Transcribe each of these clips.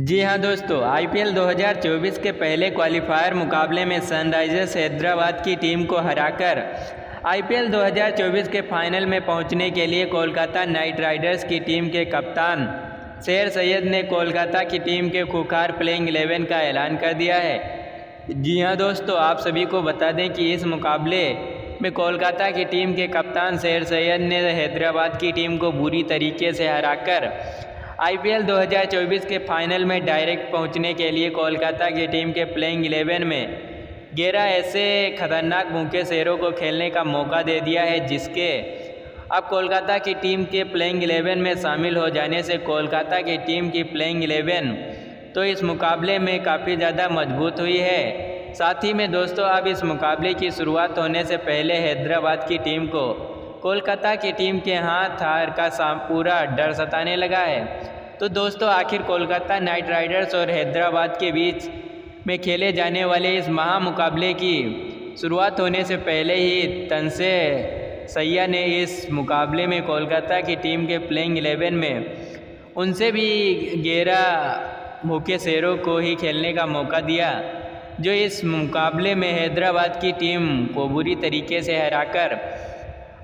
जी हाँ दोस्तों आईपीएल 2024 के पहले क्वालिफायर मुकाबले में सनराइजर्स हैदराबाद की टीम को हराकर आईपीएल 2024 के फाइनल में पहुँचने के लिए कोलकाता नाइट राइडर्स की टीम के कप्तान शेर सैयद ने कोलकाता की टीम के खुखार प्लेइंग 11 का ऐलान कर दिया है। जी हाँ दोस्तों, आप सभी को बता दें कि इस मुकाबले में कोलकाता की टीम के कप्तान शेर सैयद ने हैदराबाद की टीम को बुरी तरीके से हराकर आईपीएल 2024 के फाइनल में डायरेक्ट पहुँचने के लिए कोलकाता की टीम के प्लेइंग 11 में ग्यारह ऐसे खतरनाक भूखे शेरों को खेलने का मौका दे दिया है, जिसके अब कोलकाता की टीम के प्लेइंग 11 में शामिल हो जाने से कोलकाता की टीम की प्लेइंग 11 तो इस मुकाबले में काफ़ी ज़्यादा मज़बूत हुई है। साथ ही में दोस्तों, अब इस मुकाबले की शुरुआत होने से पहले हैदराबाद की टीम को कोलकाता की टीम के हाथ हार का पूरा डर सताने लगा है। तो दोस्तों, आखिर कोलकाता नाइट राइडर्स और हैदराबाद के बीच में खेले जाने वाले इस महामुकाबले की शुरुआत होने से पहले ही तनसे सैया ने इस मुकाबले में कोलकाता की टीम के प्लेइंग एलेवन में उनसे भी ग्यारह भूखे शेरों को ही खेलने का मौका दिया, जो इस मुकाबले में हैदराबाद की टीम को बुरी तरीके से हराकर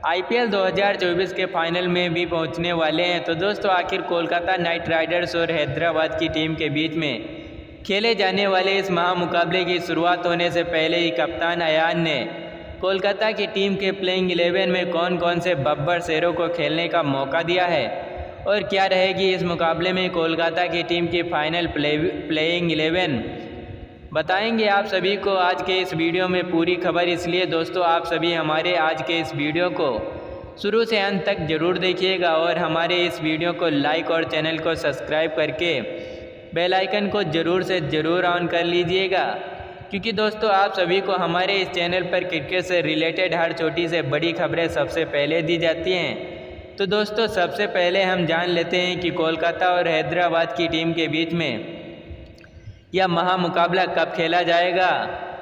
आईपीएल 2024 के फाइनल में भी पहुँचने वाले हैं। तो दोस्तों, आखिर कोलकाता नाइट राइडर्स और हैदराबाद की टीम के बीच में खेले जाने वाले इस महामुकाबले की शुरुआत होने से पहले ही कप्तान अयान ने कोलकाता की टीम के प्लेइंग 11 में कौन कौन से बब्बर शेरों को खेलने का मौका दिया है और क्या रहेगी इस मुकाबले में कोलकाता की टीम की फाइनल प्ले, प्लेइंग 11 बताएँगे आप सभी को आज के इस वीडियो में पूरी खबर। इसलिए दोस्तों, आप सभी हमारे आज के इस वीडियो को शुरू से अंत तक ज़रूर देखिएगा और हमारे इस वीडियो को लाइक और चैनल को सब्सक्राइब करके बेल आइकन को ज़रूर से ज़रूर ऑन कर लीजिएगा। क्योंकि दोस्तों, आप सभी को हमारे इस चैनल पर क्रिकेट से रिलेटेड हर छोटी से बड़ी खबरें सबसे पहले दी जाती हैं। तो दोस्तों, सबसे पहले हम जान लेते हैं कि कोलकाता और हैदराबाद की टीम के बीच में यह महामुकाबला कब खेला जाएगा?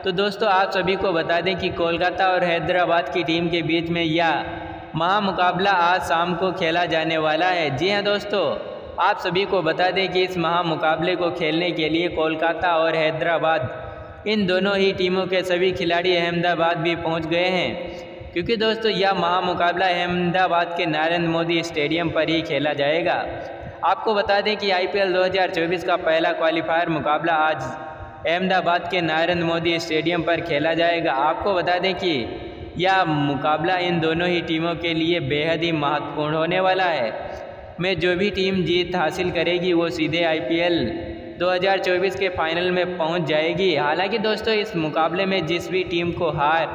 तो दोस्तों, आप सभी को बता दें कि कोलकाता और हैदराबाद की टीम के बीच में यह महामुकाबला आज शाम को खेला जाने वाला है। जी हाँ दोस्तों, आप सभी को बता दें कि इस महामुकाबले को खेलने के लिए कोलकाता और हैदराबाद, इन दोनों ही टीमों के सभी खिलाड़ी अहमदाबाद भी पहुँच गए हैं। क्योंकि दोस्तों, यह महामुकाबला अहमदाबाद के नरेंद्र मोदी स्टेडियम पर ही खेला जाएगा। आपको बता दें कि आईपीएल 2024 का पहला क्वालिफायर मुकाबला आज अहमदाबाद के नरेंद्र मोदी स्टेडियम पर खेला जाएगा। आपको बता दें कि यह मुकाबला इन दोनों ही टीमों के लिए बेहद ही महत्वपूर्ण होने वाला है। में जो भी टीम जीत हासिल करेगी, वो सीधे आईपीएल 2024 के फाइनल में पहुँच जाएगी। हालाँकि दोस्तों, इस मुकाबले में जिस भी टीम को हार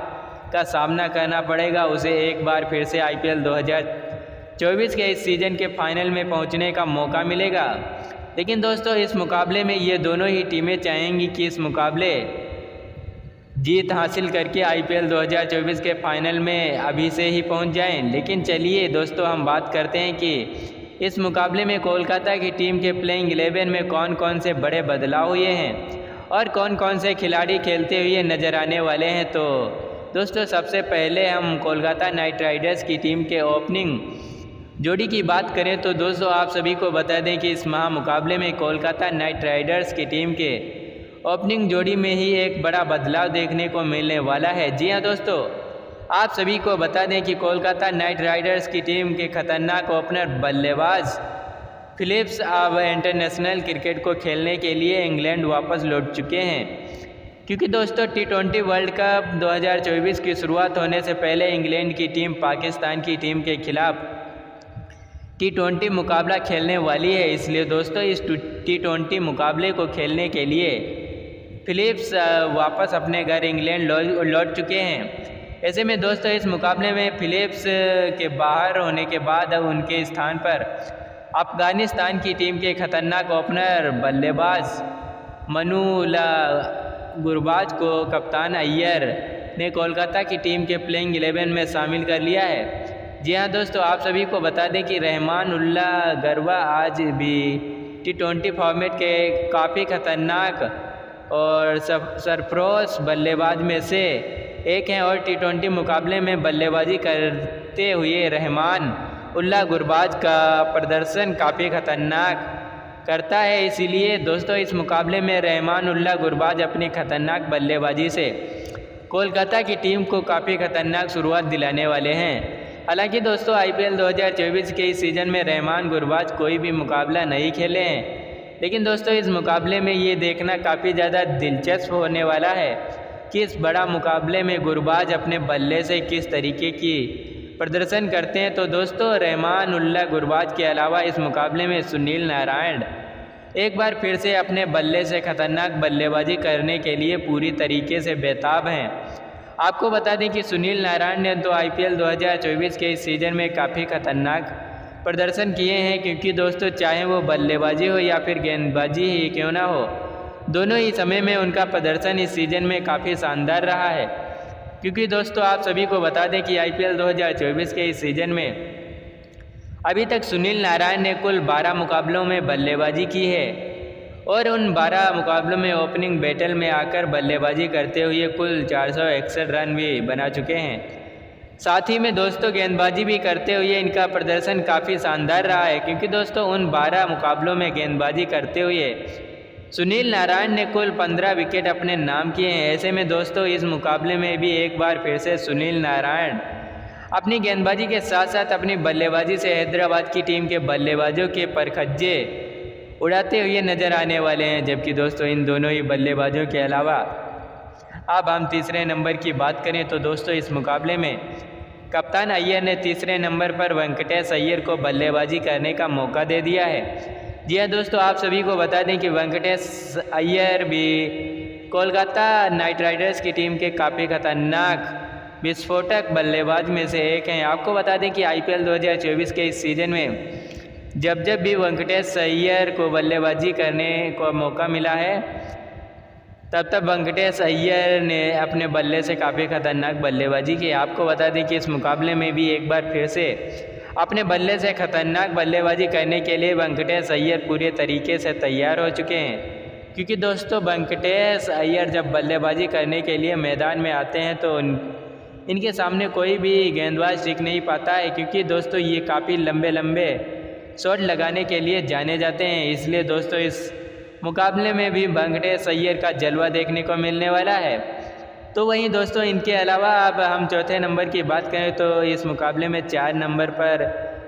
का सामना करना पड़ेगा, उसे एक बार फिर से आईपीएल 2024 के इस सीज़न के फाइनल में पहुँचने का मौका मिलेगा। लेकिन दोस्तों, इस मुकाबले में ये दोनों ही टीमें चाहेंगी कि इस मुकाबले जीत हासिल करके आईपीएल 2024 के फाइनल में अभी से ही पहुँच जाएँ। लेकिन चलिए दोस्तों, हम बात करते हैं कि इस मुकाबले में कोलकाता की टीम के प्लेइंग 11 में कौन कौन से बड़े बदलाव हुए हैं और कौन कौन से खिलाड़ी खेलते हुए नज़र आने वाले हैं। तो दोस्तों, सबसे पहले हम कोलकाता नाइट राइडर्स की टीम के ओपनिंग जोड़ी की बात करें तो दोस्तों आप सभी को बता दें कि इस माह मुकाबले में कोलकाता नाइट राइडर्स की टीम के ओपनिंग जोड़ी में ही एक बड़ा बदलाव देखने को मिलने वाला है। जी हाँ दोस्तों, आप सभी को बता दें कि कोलकाता नाइट राइडर्स की टीम के खतरनाक ओपनर बल्लेबाज फिलिप्स अब इंटरनेशनल क्रिकेट को खेलने के लिए इंग्लैंड वापस लौट चुके हैं। क्योंकि दोस्तों, टी ट्वेंटी वर्ल्ड कप 2024 की शुरुआत होने से पहले इंग्लैंड की टीम पाकिस्तान की टीम के खिलाफ टी ट्वेंटी मुकाबला खेलने वाली है, इसलिए दोस्तों इस टी ट्वेंटी मुकाबले को खेलने के लिए फिलिप्स वापस अपने घर इंग्लैंड लौट चुके हैं। ऐसे में दोस्तों इस मुकाबले में फिलिप्स के बाहर होने के बाद अब उनके स्थान पर अफ़गानिस्तान की टीम के खतरनाक ओपनर बल्लेबाज मनुला गुरबाज को कप्तान अय्यर ने कोलकाता की टीम के प्लेइंग 11 में शामिल कर लिया है। जी हाँ दोस्तों, आप सभी को बता दें कि रहमान उल्ला गरवा आज भी टी ट्वेंटी फॉर्मेट के काफ़ी खतरनाक और सरफरोश बल्लेबाज में से एक हैं और टी ट्वेंटी मुकाबले में बल्लेबाजी करते हुए रहमान उल्ला गुरबाज का प्रदर्शन काफ़ी खतरनाक करता है। इसीलिए दोस्तों, इस मुकाबले में रहमान उल्ला गुरबाज अपनी खतरनाक बल्लेबाजी से कोलकाता की टीम को काफ़ी खतरनाक शुरुआत दिलाने वाले हैं। हालाँकि दोस्तों आईपीएल 2024 के इस सीज़न में रहमान गुरबाज कोई भी मुकाबला नहीं खेले हैं। लेकिन दोस्तों, इस मुकाबले में ये देखना काफ़ी ज़्यादा दिलचस्प होने वाला है कि इस बड़ा मुकाबले में गुरबाज अपने बल्ले से किस तरीके की प्रदर्शन करते हैं। तो दोस्तों रहमान उल्ला गुरबाज के अलावा इस मुकाबले में सुनील नारायण एक बार फिर से अपने बल्ले से खतरनाक बल्लेबाजी करने के लिए पूरी तरीके से बेताब हैं। आपको बता दें कि सुनील नारायण ने तो आईपीएल 2024 के इस सीज़न में काफ़ी खतरनाक प्रदर्शन किए हैं, क्योंकि दोस्तों, चाहे वो बल्लेबाजी हो या फिर गेंदबाजी ही क्यों ना हो, दोनों ही समय में उनका प्रदर्शन इस सीज़न में काफ़ी शानदार रहा है। क्योंकि दोस्तों, आप सभी को बता दें कि आईपीएल 2024 के इस सीज़न में अभी तक सुनील नारायण ने कुल 12 मुकाबलों में बल्लेबाजी की है। और उन 12 मुकाबलों में ओपनिंग बैटल में आकर बल्लेबाजी करते हुए कुल चार सौ इकसठ रन भी बना चुके हैं। साथ ही में दोस्तों, गेंदबाजी भी करते हुए इनका प्रदर्शन काफ़ी शानदार रहा है, क्योंकि दोस्तों, उन 12 मुकाबलों में गेंदबाजी करते हुए सुनील नारायण ने कुल पंद्रह विकेट अपने नाम किए हैं। ऐसे में दोस्तों, इस मुकाबले में भी एक बार फिर से सुनील नारायण अपनी गेंदबाजी के साथ साथ अपनी बल्लेबाजी से हैदराबाद की टीम के बल्लेबाजों के परखज्जे उड़ाते हुए नज़र आने वाले हैं, जबकि दोस्तों, इन दोनों ही बल्लेबाजों के अलावा। अब हम तीसरे नंबर की बात करें तो दोस्तों, इस मुकाबले में कप्तान अय्यर ने तीसरे नंबर पर वेंकटेश अय्यर को बल्लेबाजी करने का मौका दे दिया है। जी हाँ दोस्तों, आप सभी को बता दें कि वेंकटेश अय्यर भी कोलकाता नाइट राइडर्स की टीम के काफ़ी खतरनाक विस्फोटक बल्लेबाज में से एक हैं। आपको बता दें कि आईपीएल 2024 के इस सीज़न में जब जब भी वेंकटेश अय्यर को बल्लेबाजी करने को मौका मिला है, तब तब वेंकटेश अय्यर ने अपने बल्ले से काफ़ी खतरनाक बल्लेबाजी की। आपको बता दें कि इस मुकाबले में भी एक बार फिर से अपने बल्ले से खतरनाक बल्लेबाजी करने के लिए वेंकटेश अय्यर पूरे तरीके से तैयार हो चुके हैं। क्योंकि दोस्तों, वेंकटेश अय्यर जब बल्लेबाजी करने के लिए मैदान में आते हैं तो इनके सामने कोई भी गेंदबाज टिक नहीं पाता है। क्योंकि दोस्तों, ये काफ़ी लंबे लंबे शॉट लगाने के लिए जाने जाते हैं। इसलिए दोस्तों, इस मुकाबले में भी वेंकटेश सैयर का जलवा देखने को मिलने वाला है। तो वहीं दोस्तों, इनके अलावा अब हम चौथे नंबर की बात करें तो इस मुकाबले में चार नंबर पर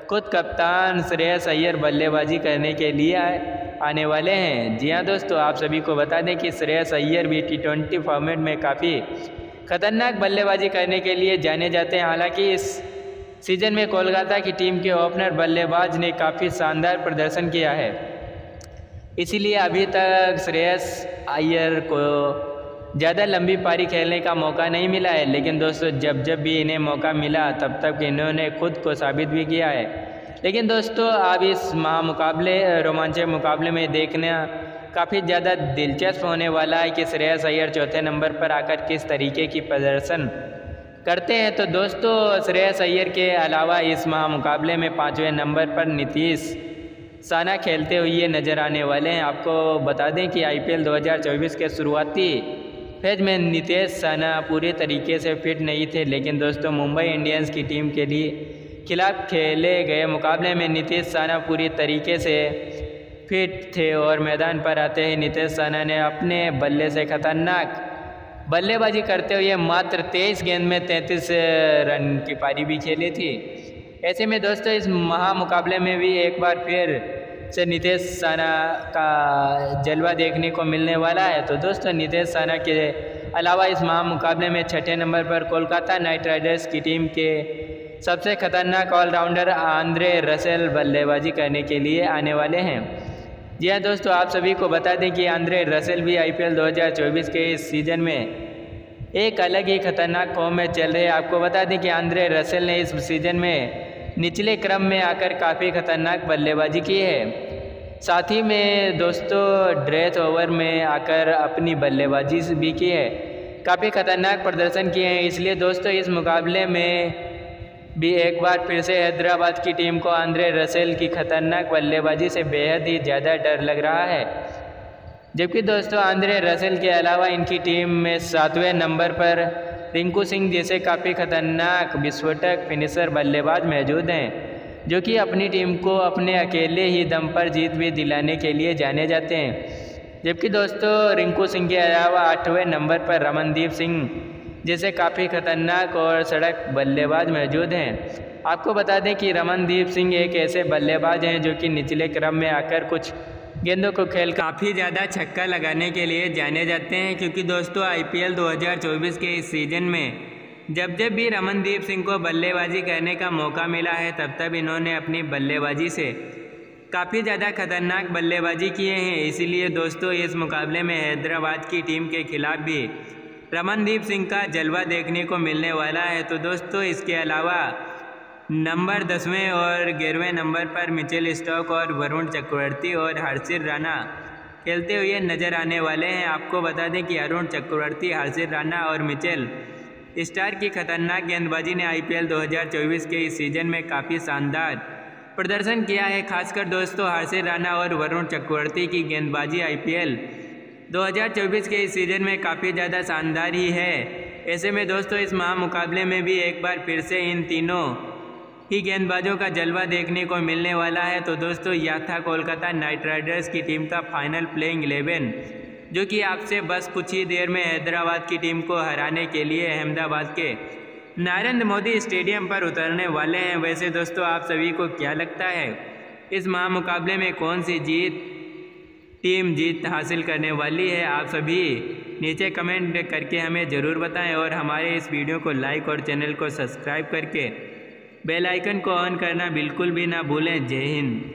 खुद कप्तान श्रेयस अय्यर बल्लेबाजी करने के लिए आने वाले हैं। जी हाँ दोस्तों, आप सभी को बता दें कि श्रेयस अय्यर भी टी ट्वेंटी फॉर्मेट में काफ़ी खतरनाक बल्लेबाजी करने के लिए जाने जाते हैं। हालाँकि इस सीज़न में कोलकाता की टीम के ओपनर बल्लेबाज ने काफ़ी शानदार प्रदर्शन किया है। इसीलिए अभी तक श्रेयस अय्यर को ज़्यादा लंबी पारी खेलने का मौका नहीं मिला है, लेकिन दोस्तों, जब जब भी इन्हें मौका मिला, तब तक इन्होंने खुद को साबित भी किया है। लेकिन दोस्तों, अब इस महामुकाबले, रोमांचक मुकाबले में देखना काफ़ी ज़्यादा दिलचस्प होने वाला है कि श्रेयस अय्यर चौथे नंबर पर आकर किस तरीके की प्रदर्शन करते हैं। तो दोस्तों, श्रेयस अय्यर के अलावा इस महामुकाबले में पाँचवें नंबर पर नीतीश साना खेलते हुए नज़र आने वाले हैं। आपको बता दें कि आईपीएल 2024 के शुरुआती फ़ेज़ में नितेश साना पूरे तरीके से फिट नहीं थे, लेकिन दोस्तों, मुंबई इंडियंस की टीम के लिए खिलाफ खेले गए मुकाबले में नितेश साना पूरी तरीके से फिट थे और मैदान पर आते ही नितेश साना ने अपने बल्ले से खतरनाक बल्लेबाजी करते हुए मात्र तेईस गेंद में तैंतीस रन की पारी भी खेली थी। ऐसे में दोस्तों, इस महामुकाबले में भी एक बार फिर से नितेश साना का जलवा देखने को मिलने वाला है। तो दोस्तों, नितेश साना के अलावा इस महामुकाबले में छठे नंबर पर कोलकाता नाइट राइडर्स की टीम के सबसे खतरनाक ऑलराउंडर आंद्रे रसेल बल्लेबाजी करने के लिए आने वाले हैं। जी हाँ दोस्तों, आप सभी को बता दें कि आंद्रे रसेल भी आईपीएल 2024 के इस सीज़न में एक अलग ही खतरनाक फॉर्म में चल रहे हैं। आपको बता दें कि आंद्रे रसेल ने इस सीज़न में निचले क्रम में आकर काफ़ी खतरनाक बल्लेबाजी की है। साथ ही में दोस्तों ड्रेथ ओवर में आकर अपनी बल्लेबाजी भी की है। काफ़ी खतरनाक प्रदर्शन किए हैं, इसलिए दोस्तों, इस मुकाबले में भी एक बार फिर से हैदराबाद की टीम को आंद्रे रसेल की खतरनाक बल्लेबाजी से बेहद ही ज़्यादा डर लग रहा है। जबकि दोस्तों, आंद्रे रसेल के अलावा इनकी टीम में सातवें नंबर पर रिंकू सिंह जैसे काफ़ी खतरनाक विस्फोटक फिनिशर बल्लेबाज मौजूद हैं, जो कि अपनी टीम को अपने अकेले ही दम पर जीत भी दिलाने के लिए जाने जाते हैं। जबकि दोस्तों, रिंकू सिंह के अलावा आठवें नंबर पर रमनदीप सिंह जैसे काफ़ी खतरनाक और सड़क बल्लेबाज मौजूद हैं। आपको बता दें कि रमनदीप सिंह एक ऐसे बल्लेबाज हैं जो कि निचले क्रम में आकर कुछ गेंदों को खेल काफ़ी ज़्यादा छक्का लगाने के लिए जाने जाते हैं, क्योंकि दोस्तों, आईपीएल 2024 के इस सीज़न में जब जब भी रमनदीप सिंह को बल्लेबाजी करने का मौका मिला है, तब तब इन्होंने अपनी बल्लेबाजी से काफ़ी ज़्यादा खतरनाक बल्लेबाजी किए हैं। इसीलिए दोस्तों, इस मुकाबले में हैदराबाद की टीम के खिलाफ भी रमनदीप सिंह का जलवा देखने को मिलने वाला है। तो दोस्तों, इसके अलावा नंबर दसवें और ग्यारहवें नंबर पर मिचेल स्टॉक और वरुण चक्रवर्ती और हर्षित राणा खेलते हुए नज़र आने वाले हैं। आपको बता दें कि अरुण चक्रवर्ती, हर्षित राणा और मिचेल स्टार की खतरनाक गेंदबाजी ने आईपीएल 2024 के इस सीज़न में काफ़ी शानदार प्रदर्शन किया है। खासकर दोस्तों हासिर राणा और वरुण चक्रवर्ती की गेंदबाजी आईपीएल 2024 के इस सीज़न में काफ़ी ज़्यादा शानदार ही है। ऐसे में दोस्तों, इस महा मुकाबले में भी एक बार फिर से इन तीनों ही गेंदबाजों का जलवा देखने को मिलने वाला है। तो दोस्तों, यह था कोलकाता नाइट राइडर्स की टीम का फाइनल प्लेइंग इलेवन, जो कि आपसे बस कुछ ही देर में हैदराबाद की टीम को हराने के लिए अहमदाबाद के नरेंद्र मोदी स्टेडियम पर उतरने वाले हैं। वैसे दोस्तों, आप सभी को क्या लगता है, इस महामुकाबले में कौन सी जीत टीम जीत हासिल करने वाली है। आप सभी नीचे कमेंट करके हमें ज़रूर बताएँ और हमारे इस वीडियो को लाइक और चैनल को सब्सक्राइब करके बेल आइकन को ऑन करना बिल्कुल भी ना भूलें। जय हिंद।